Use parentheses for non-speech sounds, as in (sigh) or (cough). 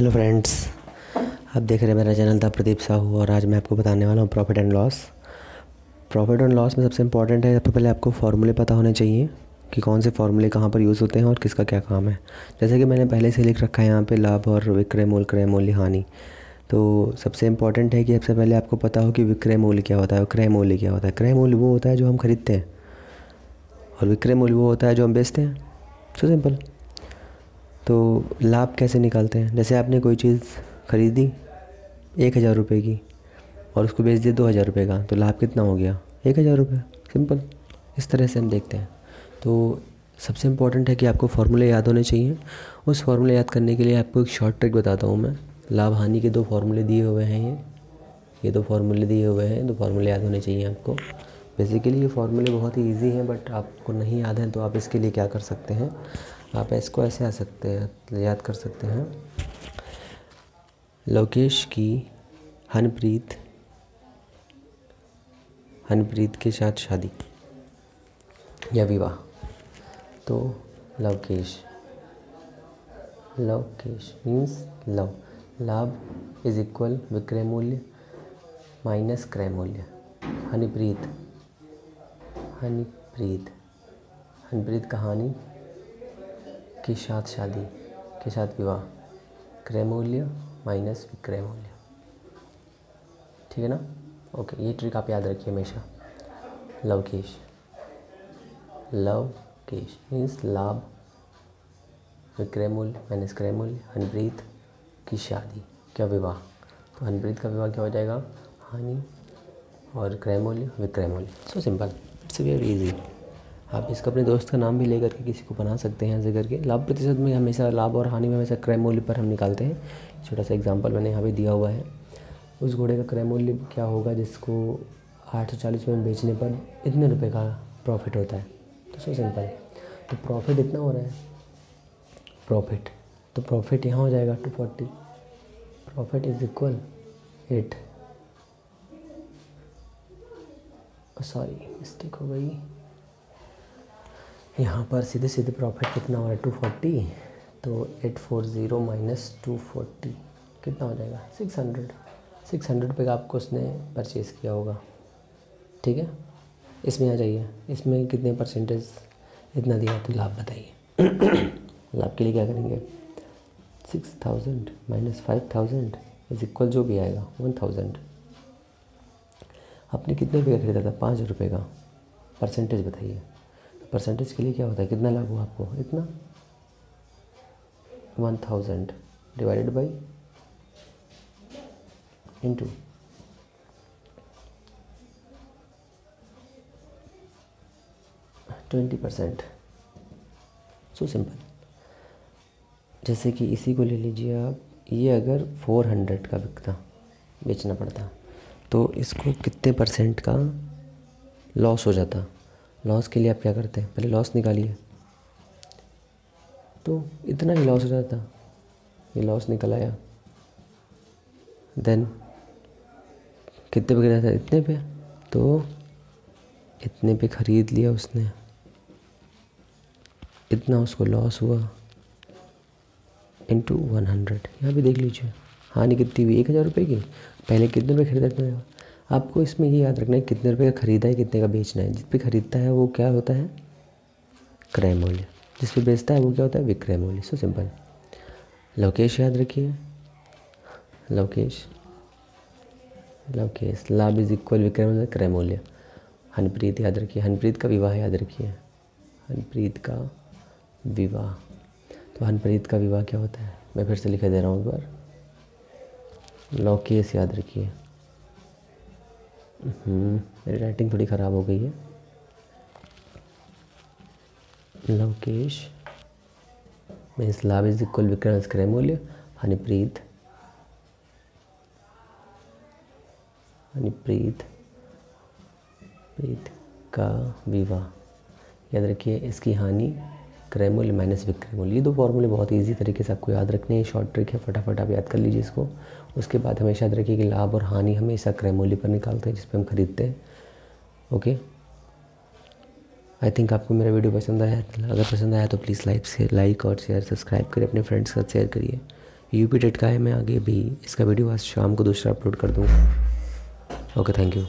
Hello friends, आप देख रहे हैं मेरा चैनल था प्रदीप साहू और आज मैं आपको बताने वाला हूँ profit and loss. Profit and loss में सबसे इंपॉर्टेंट है, सबसे पहले आपको फार्मूले पता होने चाहिए कि कौन से फार्मूले कहाँ पर यूज़ होते हैं और किसका क्या काम है। जैसे कि मैंने पहले से लिख रखा है यहाँ पर लाभ और विक्रय मूल्य क्रय मूल्य, हानि। तो सबसे इंपॉर्टेंट है कि सबसे पहले आपको पता हो कि विक्रय मूल्य क्या होता है और क्रय मूल्य क्या होता है। क्रय मूल्य वो होता है जो हम खरीदते हैं और विक्रय मूल्य वो होता है जो हम बेचते हैं। सो सिंपल तो लाभ कैसे निकालते हैं? जैसे आपने कोई चीज़ ख़रीदी, एक हज़ार रुपये की और उसको बेच दिया दो हज़ार रुपये का तो लाभ कितना हो गया? एक हज़ार रुपये सिंपल। इस तरह से हम देखते हैं। तो सबसे इंपॉर्टेंट है कि आपको फार्मूले याद होने चाहिए। उस फार्मूले याद करने के लिए आपको एक शॉर्ट ट्रिक बताता हूँ मैं। लाभ हानि के दो फार्मूले दिए हुए हैं ये। ये दो फार्मूले दिए हुए हैं, दो फार्मूले याद होने चाहिए आपको। बेसिकली ये फार्मूले बहुत ही ईजी हैं बट आपको नहीं याद हैं तो आप इसके लिए क्या कर सकते हैं? आप इसको ऐसे आ सकते हैं, याद कर सकते हैं। लोकेश की हनप्रीत हनप्रीत के साथ शादी या विवाह। तो लवकेश लवकेश मीन्स लव लाभ इज़ इक्वल विक्रय मूल्य माइनस क्रय मूल्य हनीप्रीत हनीप्रीत हनीप्रीत कहानी के साथ शादी के साथ विवाह। क्रय मूल्य माइनस विक्रय मूल्य ठीक है ना? ओके ये ट्रिक आप याद रखिए हमेशा। लव केश लव केश मीन्स लाभ। विक्रय मूल्य माइनस क्रय मूल्य हनप्रीत की शादी, क्या विवाह? तो हनप्रीत का विवाह क्या हो जाएगा? हानि और क्रय मूल्य विक्रय मूल्य so simple it's very easy आप इसका अपने दोस्त का नाम भी लेकर के किसी को बना सकते हैं ऐसे करके। लाभ प्रतिशत में हमेशा लाभ और हानि में हमेशा क्रय मूल्य पर हम निकालते हैं। छोटा सा एग्ज़ाम्पल मैंने यहाँ पे दिया हुआ है। उस घोड़े का क्रय मूल्य क्या होगा जिसको आठ सौ चालीस में बेचने पर इतने रुपये का प्रॉफिट होता है? तो सो सिंपल तो प्रॉफिट इतना हो रहा है। प्रॉफिट तो प्रॉफिट यहाँ हो जाएगा two forty profit is equal eight sorry mistake हो गई। यहाँ पर सीधे सीधे प्रॉफिट कितना हो रहा है? टू फोर्टी तो eight four zero minus two forty कितना हो जाएगा? सिक्स हंड्रेड सिक्स हंड्रेड का आपको उसने परचेज़ किया होगा। ठीक है? इसमें आ जाइए। इसमें कितने परसेंटेज इतना दिया तो लाभ बताइए। (coughs) लाभ के लिए क्या करेंगे? Six thousand minus five thousand is equal जो भी आएगा वन थाउज़ेंड आपने कितने रुपये का खरीदा था? पाँच रुपये का। परसेंटेज बताइए। परसेंटेज के लिए क्या होता है? कितना लाभ हुआ आपको? इतना? One thousand divided by into twenty percent so simple जैसे कि इसी को ले लीजिए आप। ये अगर फोर हंड्रेड का बिकता, बेचना पड़ता तो इसको कितने परसेंट का लॉस हो जाता? लॉस के लिए आप क्या करते हैं? पहले लॉस निकालिए। तो इतना ही लॉस हो जाता ये लॉस निकल आया देन कितने पे गिरा था? इतने पे? तो इतने पे ख़रीद लिया उसने। इतना उसको लॉस हुआ। इंटू वन हंड्रेड यहाँ भी देख लीजिए। हानि कितनी हुई? एक हज़ार रुपये की। पहले कितने रुपये खरीदा था? आपको इसमें ये याद रखना है, कितने रुपये का ख़रीदा है, कितने का बेचना है। जिस पे ख़रीदता है, वो क्या होता है? क्रय मूल्य। जिस पे बेचता है, वो क्या होता है? विक्रय मूल्य। सो सिंपल लवकेश याद रखिए। लवकेश। लवकेश। लाभ इज़ इक्वल विक्रय मूल्य, क्रय मूल्य। हनप्रीत याद रखिए। हनप्रीत का विवाह याद रखिए। हनप्रीत का विवाह। तो हनप्रीत का विवाह क्या होता है? मैं फिर से लिखा दे रहा हूँ एक बार। लवकेश याद रखिए। मेरी राइटिंग थोड़ी ख़राब हो गई है। लवकेश मीन्स लाभ इज़ इक्वल विक्रम क्रय मूल्य। हनीप्रीत हनीप्रीत, प्रीत का विवाह। याद रखिए, इसकी हानि क्रय मूल्य माइनस विक्रय मूल्य ये दो फॉर्मूले बहुत इजी तरीके से आपको याद रखने हैं। शॉर्ट ट्रिक है, फटाफट आप याद कर लीजिए इसको। उसके बाद हमेशा याद रखिए कि लाभ और हानि हमेशा क्रय मूल्य पर निकालते हैं जिस पर हम खरीदते हैं। ओके आई थिंक आपको मेरा वीडियो पसंद आया अगर पसंद आया तो प्लीज़ लाइक से लाइक और शेयर सब्सक्राइब करिए। अपने फ्रेंड्स के साथ शेयर करिए। यू पी टेट का है, मैं आगे भी इसका वीडियो आज शाम को दूसरा अपलोड कर दूँगा। Okay thank you